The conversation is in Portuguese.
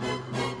Música